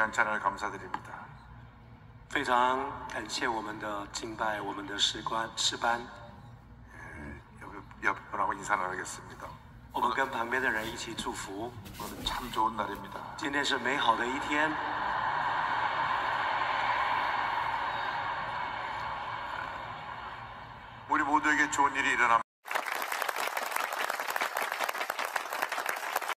귀한 찬양을 감사드립니다. 非常感谢我们的敬拜，我们的士官士班， 옆, 옆 분하고 인사 나누겠습니다. 我们跟旁边的人一起祝福。 오늘 참 좋은 날입니다. 今天是美好的一天， 우리 모두에게 좋은 일이 일어납니다.